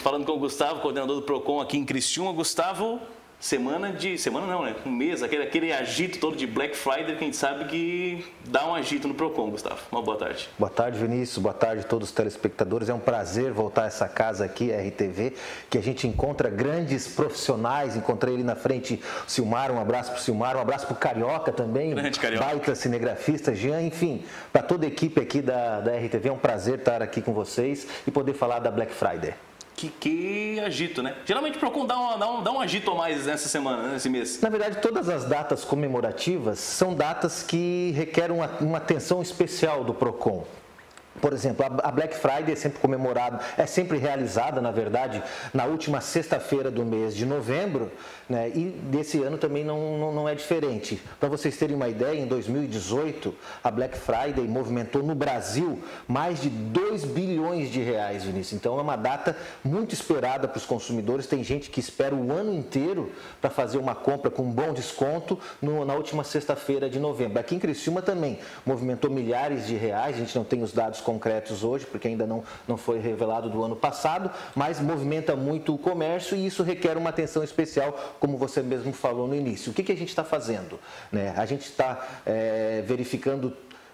Falando com o Gustavo, coordenador do PROCON aqui em Criciúma. Gustavo, semana de. Semana não, né? Um mês, aquele, aquele agito todo de Black Friday que a gente sabe que dá um agito no PROCON, Gustavo. Uma boa tarde. Boa tarde, Vinícius. Boa tarde a todos os telespectadores. É um prazer voltar a essa casa aqui, RTV, que a gente encontra grandes profissionais. Encontrei ali na frente o Silmar, um abraço para o Silmar, um abraço para o Carioca também. Grande Carioca. Baita cinegrafista, Jean, enfim, para toda a equipe aqui da, da RTV. É um prazer estar aqui com vocês e poder falar da Black Friday que, que agito, né? Geralmente o Procon dá, dá, um, dá um agito a mais nessa semana, né, nesse mês. Na verdade, todas as datas comemorativas são datas que requerem uma, uma atenção especial do Procon. Por exemplo, a Black Friday é sempre comemorada, é sempre realizada, na verdade, na última sexta-feira do mês de novembro, né? e desse ano também não, não, não é diferente. Para vocês terem uma ideia, em 2018, a Black Friday movimentou no Brasil mais de 2 bilhões de reais, Vinícius. Então é uma data muito esperada para os consumidores. Tem gente que espera o ano inteiro para fazer uma compra com um bom desconto no, na última sexta-feira de novembro. Aqui em Criciúma também movimentou milhares de reais, a gente não tem os dados concretos hoje, porque ainda não, não foi revelado do ano passado, mas movimenta muito o comércio e isso requer uma atenção especial, como você mesmo falou no início. O que, que a gente está fazendo? Né? A gente está é, verificando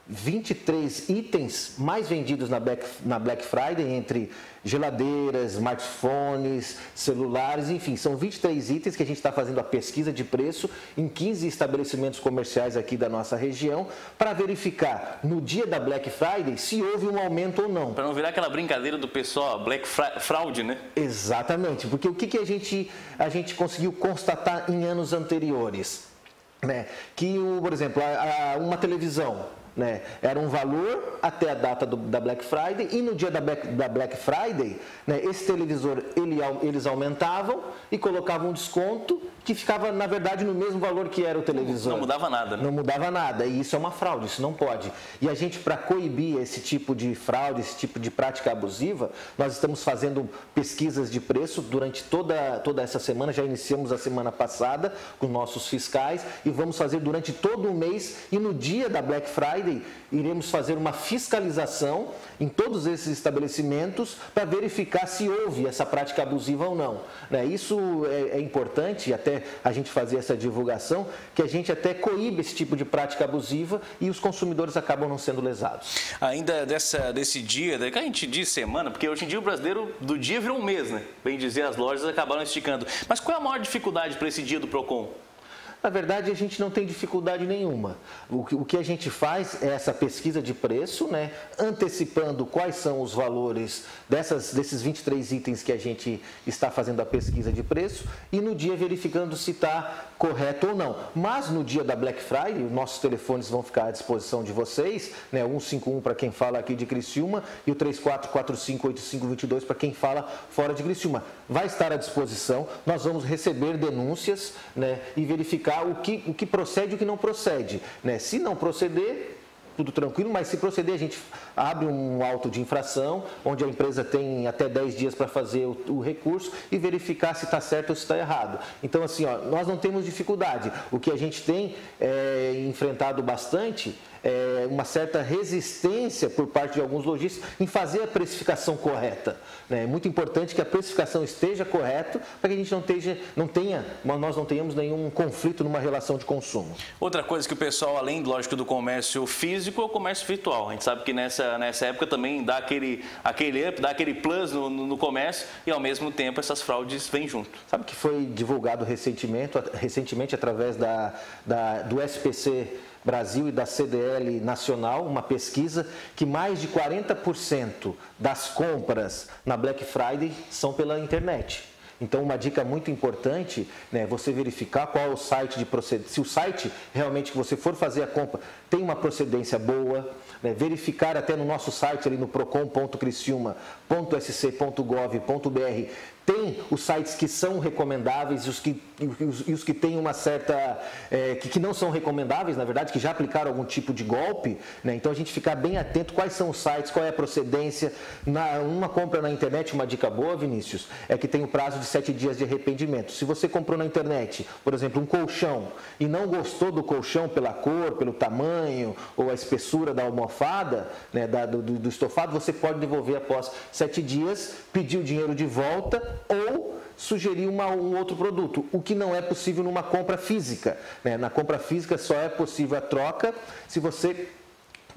23 itens mais vendidos na Black, na Black Friday, entre geladeiras, smartphones, celulares, enfim, são 23 itens que a gente está fazendo a pesquisa de preço em 15 estabelecimentos comerciais aqui da nossa região para verificar no dia da Black Friday se houve um aumento ou não. Para não virar aquela brincadeira do pessoal, Black Fraud, né? Exatamente, porque o que, que a, gente, a gente conseguiu constatar em anos anteriores? Né? Que, o, por exemplo, a, a, uma televisão né? Era um valor até a data do, da Black Friday e no dia da Black, da Black Friday, né, esse televisor ele, eles aumentavam e colocavam um desconto que ficava, na verdade, no mesmo valor que era o televisor. Não mudava nada. Né? Não mudava nada. E isso é uma fraude, isso não pode. E a gente, para coibir esse tipo de fraude, esse tipo de prática abusiva, nós estamos fazendo pesquisas de preço durante toda, toda essa semana. Já iniciamos a semana passada com nossos fiscais e vamos fazer durante todo o mês. E no dia da Black Friday, iremos fazer uma fiscalização em todos esses estabelecimentos para verificar se houve essa prática abusiva ou não. Né? Isso é, é importante, até a gente fazer essa divulgação, que a gente até coíbe esse tipo de prática abusiva e os consumidores acabam não sendo lesados. Ainda dessa, desse dia, que a gente diz semana, porque hoje em dia o brasileiro do dia virou um mês, né? Bem dizer, as lojas acabaram esticando. Mas qual é a maior dificuldade para esse dia do PROCON? Na verdade, a gente não tem dificuldade nenhuma. O que, o que a gente faz é essa pesquisa de preço, né, antecipando quais são os valores dessas, desses 23 itens que a gente está fazendo a pesquisa de preço e no dia verificando se está correto ou não. Mas no dia da Black Friday, nossos telefones vão ficar à disposição de vocês, né, 151 para quem fala aqui de Criciúma e o 34458522 para quem fala fora de Criciúma. Vai estar à disposição, nós vamos receber denúncias né, e verificar o que, o que procede e o que não procede. Né? Se não proceder, tudo tranquilo, mas se proceder, a gente abre um auto de infração, onde a empresa tem até 10 dias para fazer o, o, recurso e verificar se está certo ou se está errado. Então, assim, ó, nós não temos dificuldade. O que a gente tem é, enfrentado bastante é, uma certa resistência por parte de alguns lojistas em fazer a precificação correta. Né? É muito importante que a precificação esteja correta para que a gente não, esteja, não tenha, nós não tenhamos nenhum conflito numa relação de consumo. Outra coisa que o pessoal, além, lógico, do comércio físico, é o comércio virtual. A gente sabe que nessa, nessa época também dá aquele, aquele up, dá aquele plus no, no comércio e, ao mesmo tempo, essas fraudes vêm junto. Sabe que foi divulgado recentemente, recentemente através da, da, do SPC Brasil e da CDL Nacional, uma pesquisa que mais de 40% das compras na Black Friday são pela internet. Então, uma dica muito importante, né, você verificar qual é o site de procedência, se o site realmente que você for fazer a compra tem uma procedência boa, né, verificar até no nosso site ali no procon.criciúma.sc.gov.br Tem os sites que são recomendáveis e os que, e os, que têm uma certa. É, que, que, não são recomendáveis, na verdade, que já aplicaram algum tipo de golpe. Né? Então a gente ficar bem atento quais são os sites, qual é a procedência. Na, uma compra na internet, uma dica boa, Vinícius, é que tem o prazo de sete dias de arrependimento. Se você comprou na internet, por exemplo, um colchão e não gostou do colchão pela cor, pelo tamanho ou a espessura da almofada, né, da, do, do estofado, você pode devolver após sete dias, pedir o dinheiro de volta ou sugerir uma, um outro produto, o que não é possível numa compra física. Né? Na compra física só é possível a troca se você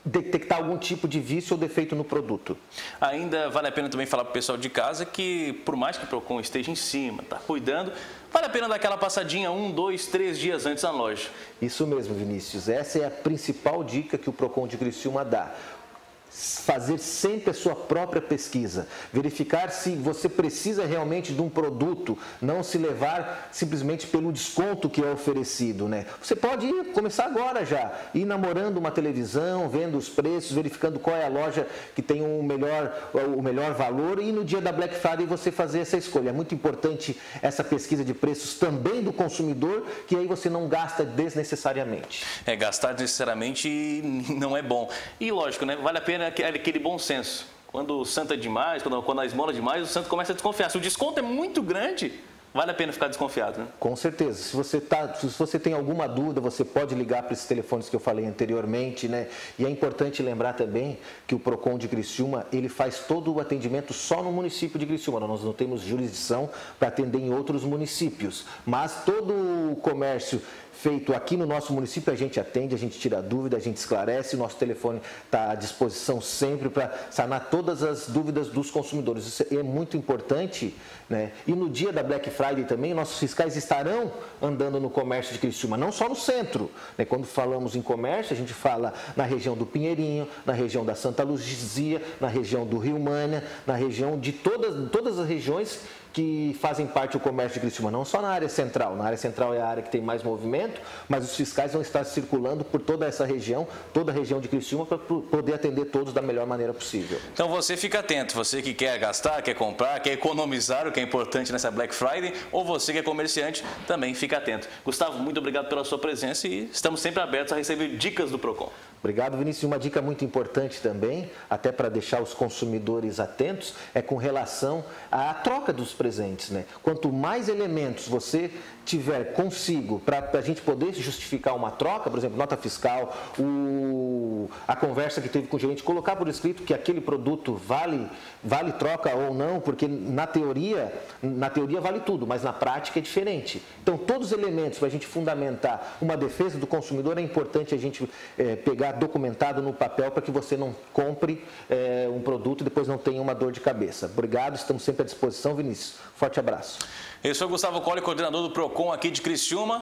detectar algum tipo de vício ou defeito no produto. Ainda vale a pena também falar para o pessoal de casa que, por mais que o Procon esteja em cima, está cuidando, vale a pena dar aquela passadinha um, dois, três dias antes na loja. Isso mesmo, Vinícius. Essa é a principal dica que o Procon de Criciúma dá fazer sempre a sua própria pesquisa, verificar se você precisa realmente de um produto, não se levar simplesmente pelo desconto que é oferecido, né? Você pode ir, começar agora já, ir namorando uma televisão, vendo os preços, verificando qual é a loja que tem o melhor, o melhor valor e no dia da Black Friday você fazer essa escolha. É muito importante essa pesquisa de preços também do consumidor, que aí você não gasta desnecessariamente. É, gastar desnecessariamente não é bom. E lógico, né? Vale a pena aquele bom senso. Quando o santo é demais, quando, quando a esmola é demais, o santo começa a desconfiar. Se o desconto é muito grande, vale a pena ficar desconfiado, né? Com certeza. Se você, tá, se você tem alguma dúvida, você pode ligar para esses telefones que eu falei anteriormente, né? E é importante lembrar também que o PROCON de Criciúma, ele faz todo o atendimento só no município de Criciúma. Nós não temos jurisdição para atender em outros municípios. Mas todo o comércio feito aqui no nosso município, a gente atende, a gente tira dúvida, a gente esclarece, o nosso telefone está à disposição sempre para sanar todas as dúvidas dos consumidores. Isso é muito importante. Né? E no dia da Black Friday também, nossos fiscais estarão andando no comércio de Criciúma, não só no centro. Né? Quando falamos em comércio, a gente fala na região do Pinheirinho, na região da Santa Luzia, na região do Rio Mânia, na região de todas, todas as regiões que fazem parte do comércio de Criciúma, não só na área central. Na área central é a área que tem mais movimento, mas os fiscais vão estar circulando por toda essa região, toda a região de Criciúma, para poder atender todos da melhor maneira possível. Então você fica atento, você que quer gastar, quer comprar, quer economizar, o que é importante nessa Black Friday, ou você que é comerciante, também fica atento. Gustavo, muito obrigado pela sua presença e estamos sempre abertos a receber dicas do PROCON. Obrigado, Vinícius. Uma dica muito importante também, até para deixar os consumidores atentos, é com relação à troca dos presentes. Né? Quanto mais elementos você tiver consigo para a gente poder justificar uma troca, por exemplo, nota fiscal, o, a conversa que teve com o gerente, colocar por escrito que aquele produto vale, vale troca ou não, porque na teoria, na teoria vale tudo, mas na prática é diferente. Então, todos os elementos para a gente fundamentar uma defesa do consumidor é importante a gente é, pegar documentado no papel para que você não compre é, um produto e depois não tenha uma dor de cabeça. Obrigado, estamos sempre à disposição, Vinícius. Forte abraço. Eu sou Gustavo Colli, coordenador do PROCON aqui de Criciúma.